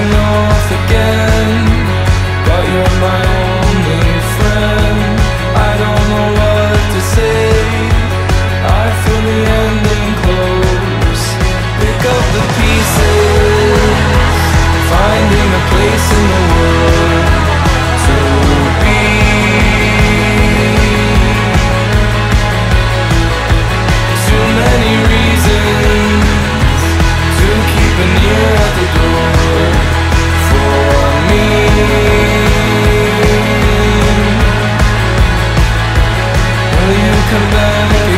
falling off again. But you're my come back.